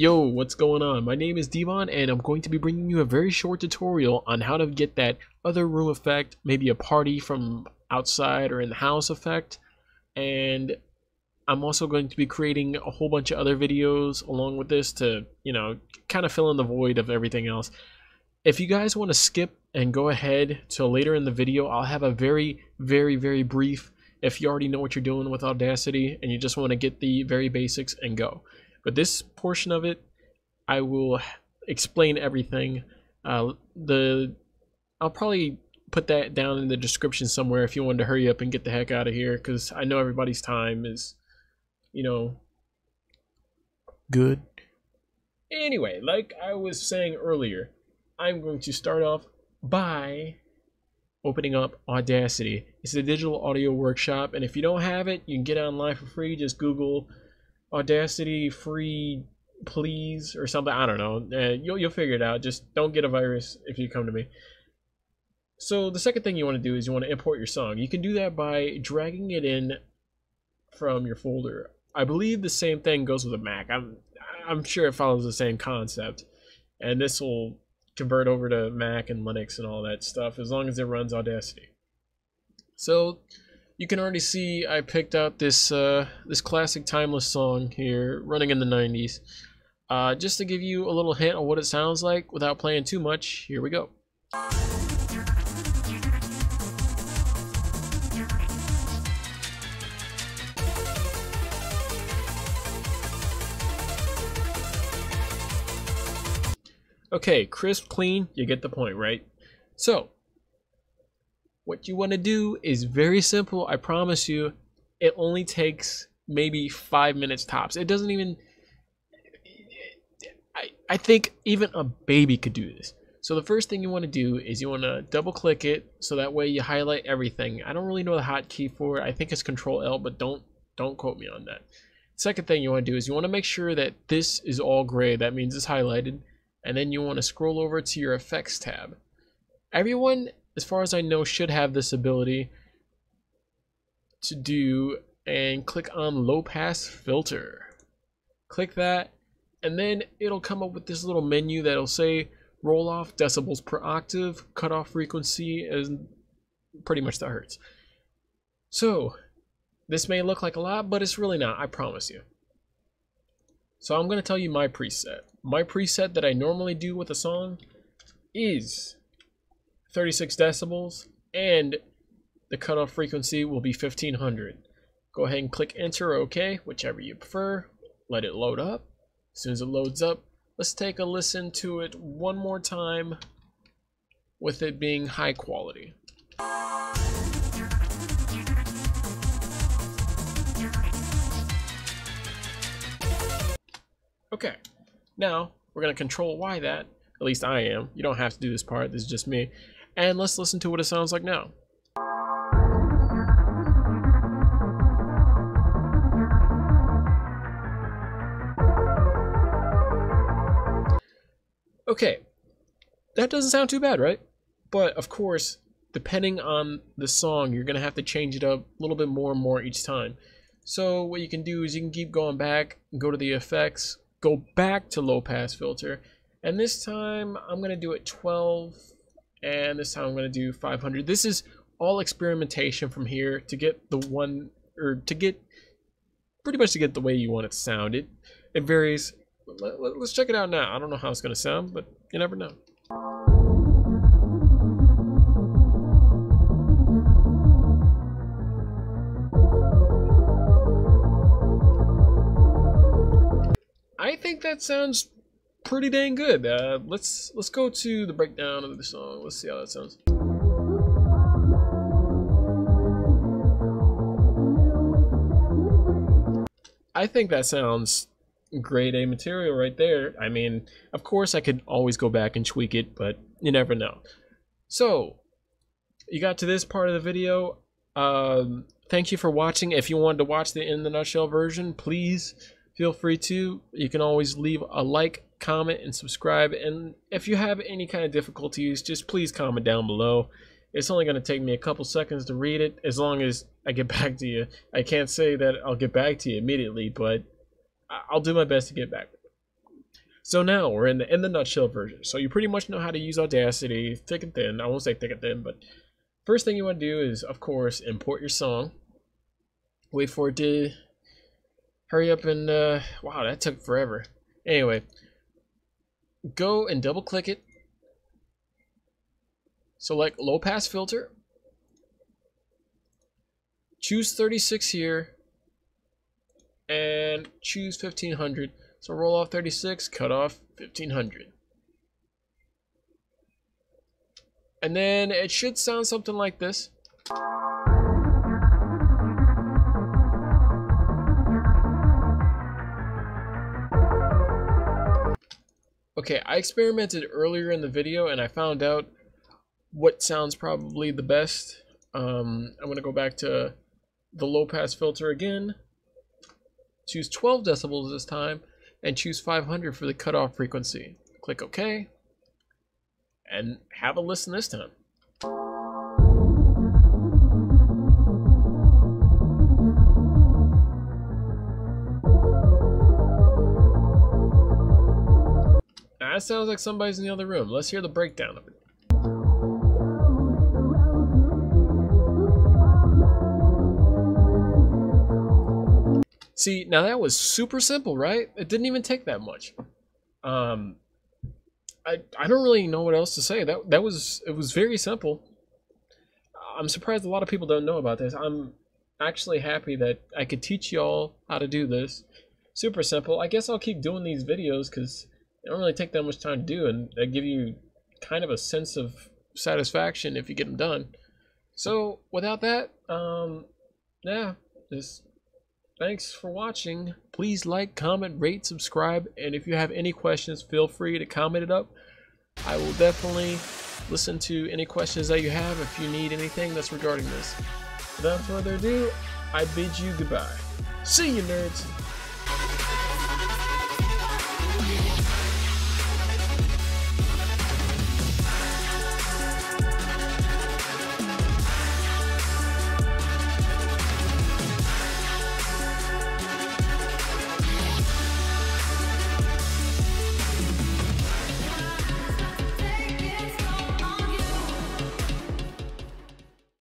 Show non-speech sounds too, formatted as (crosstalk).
Yo, what's going on? My name is Devon and I'm going to be bringing you a very short tutorial on how to get that other room effect, maybe a party from outside or in the house effect. And I'm also going to be creating a whole bunch of other videos along with this to, you know, kind of fill in the void of everything else. If you guys want to skip and go ahead till later in the video, I'll have a very, very, very brief if you already know what you're doing with Audacity and you just want to get the very basics and go. But this portion of it, I will explain everything. Uh, the I'll probably put that down in the description somewhere if you wanted to hurry up and get the heck out of here because I know everybody's time is, you know, good. Anyway, like I was saying earlier, I'm going to start off by opening up Audacity. It's a digital audio workshop, and if you don't have it, you can get it online for free. Just Google Audacity free, please, or something. I don't know. Uh, you'll you'll figure it out. Just don't get a virus if you come to me. So the second thing you want to do is you want to import your song. You can do that by dragging it in from your folder. I believe the same thing goes with a Mac. I'm I'm sure it follows the same concept, and this will convert over to Mac and Linux and all that stuff as long as it runs Audacity. So you can already see I picked out this uh, this classic timeless song here, running in the 90s. Uh, just to give you a little hint of what it sounds like without playing too much, here we go. Okay, crisp, clean, you get the point, right? So, what you want to do is very simple. I promise you, it only takes maybe five minutes tops. It doesn't even. I, I think even a baby could do this. So the first thing you want to do is you want to double click it so that way you highlight everything. I don't really know the hotkey for it. I think it's Control L, but don't don't quote me on that. Second thing you want to do is you want to make sure that this is all gray. That means it's highlighted. And then you want to scroll over to your effects tab. Everyone as far as I know, should have this ability to do and click on low pass filter. Click that and then it'll come up with this little menu that'll say roll off decibels per octave, cutoff frequency, and pretty much the hertz. So this may look like a lot, but it's really not, I promise you. So I'm going to tell you my preset. My preset that I normally do with a song is 36 decibels, and the cutoff frequency will be 1500. Go ahead and click enter OK, whichever you prefer. Let it load up. As soon as it loads up, let's take a listen to it one more time with it being high quality. Okay, now we're going to control Y that, at least I am. You don't have to do this part, this is just me and let's listen to what it sounds like now. Okay, that doesn't sound too bad, right? But of course, depending on the song, you're gonna have to change it up a little bit more and more each time. So what you can do is you can keep going back, go to the effects, go back to low pass filter, and this time I'm gonna do it 12 and this time I'm going to do 500. This is all experimentation from here to get the one, or to get, pretty much to get the way you want it to sound. It, it varies. Let, let, let's check it out now. I don't know how it's going to sound, but you never know. I think that sounds pretty dang good. Uh, let's let's go to the breakdown of the song. Let's see how that sounds. I think that sounds grade A material right there. I mean, of course I could always go back and tweak it, but you never know. So, you got to this part of the video. Um, thank you for watching. If you wanted to watch the in the nutshell version, please feel free to. You can always leave a like, comment, and subscribe. And if you have any kind of difficulties, just please comment down below. It's only going to take me a couple seconds to read it as long as I get (laughs) back to you. I can't say that I'll get back to you immediately, but I'll do my best to get back. So now we're in the in the nutshell version. So you pretty much know how to use Audacity, thick and thin. I won't say thick and thin, but first thing you want to do is, of course, import your song. Wait for it to hurry up and uh, wow, that took forever. Anyway, go and double click it. Select low pass filter. Choose 36 here and choose 1500. So roll off 36, cut off 1500. And then it should sound something like this. Okay, I experimented earlier in the video and I found out what sounds probably the best. Um, I'm going to go back to the low pass filter again. Choose 12 decibels this time and choose 500 for the cutoff frequency. Click OK and have a listen this time. That sounds like somebody's in the other room. Let's hear the breakdown of it. See, now that was super simple, right? It didn't even take that much. Um, I I don't really know what else to say. That that was it was very simple. I'm surprised a lot of people don't know about this. I'm actually happy that I could teach y'all how to do this. Super simple. I guess I'll keep doing these videos because they don't really take that much time to do, and they give you kind of a sense of satisfaction if you get them done. So without that, um, yeah, just thanks for watching. Please like, comment, rate, subscribe, and if you have any questions, feel free to comment it up. I will definitely listen to any questions that you have if you need anything that's regarding this. Without further ado, I bid you goodbye. See you, nerds!